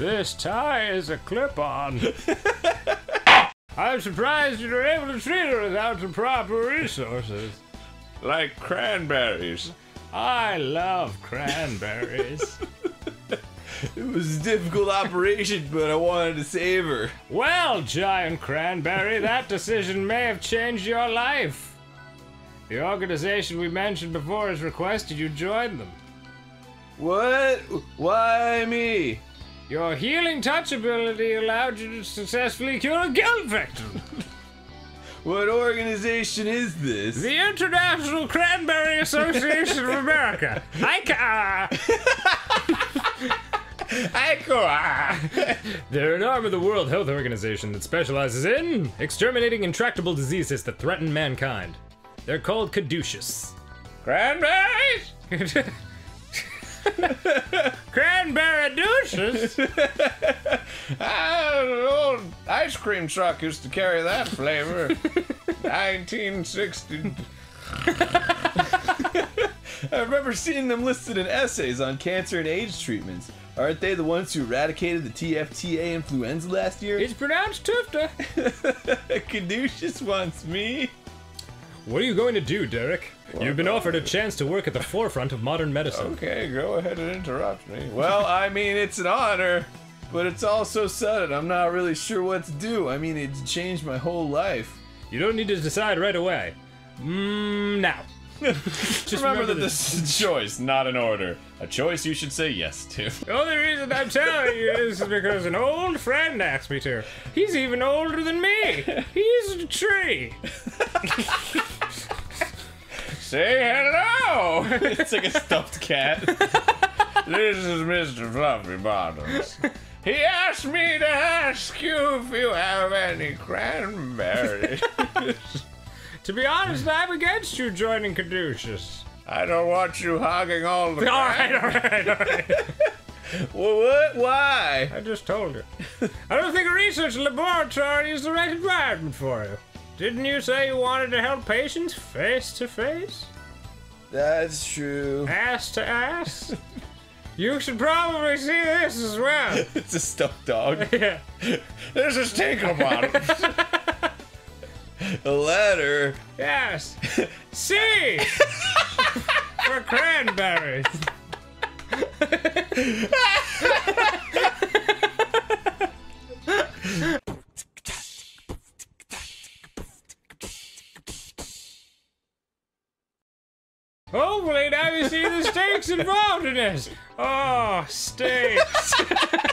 This tie is a clip-on. I'm surprised you were able to treat her without the proper resources. Like cranberries. I love cranberries. It was a difficult operation, but I wanted to save her. well, giant cranberry, that decision may have changed your life. The organization we mentioned before has requested you join them. What? Why me? Your healing touch ability allowed you to successfully cure a guilt victim. What organization is this? The International Cranberry Association of America. ICA. They're an arm of the World Health Organization that specializes in exterminating intractable diseases that threaten mankind. They're called caduceus. Cranberries? Cranberry douches? Ah, an old ice cream truck used to carry that flavor. 1960. I remember seeing them listed in essays on cancer and AIDS treatments. Aren't they the ones who eradicated the TFTA influenza last year? It's pronounced tufta. Caduceus wants me. What are you going to do, Derek? You've been offered a chance to work at the forefront of modern medicine. Okay, go ahead and interrupt me. Well, I mean, it's an honor, but it's all so sudden. I'm not really sure what to do. I mean, it's changed my whole life. You don't need to decide right away. Mmm, now. Just Remember that this is a choice, not an order. A choice you should say yes to. The only reason I'm telling you is because an old friend asked me to. He's even older than me. He's a tree. Say hello! It's like a stuffed cat. this is Mr. Fluffy Bottoms. He asked me to ask you if you have any cranberries. To be honest, I'm against you joining Caduceus. I don't want you hogging all the All right, all right, all right. well, what? Why? I just told you. I don't think a research laboratory is the right environment for you. Didn't you say you wanted to help patients face to face? That's true. Ass to ass? You should probably see this as well. It's a stuffed dog. Yeah. This is Tinkle Bottoms. A letter. Yes. C. For cranberries. Hopefully now you see the stakes involved in this. Oh, stakes.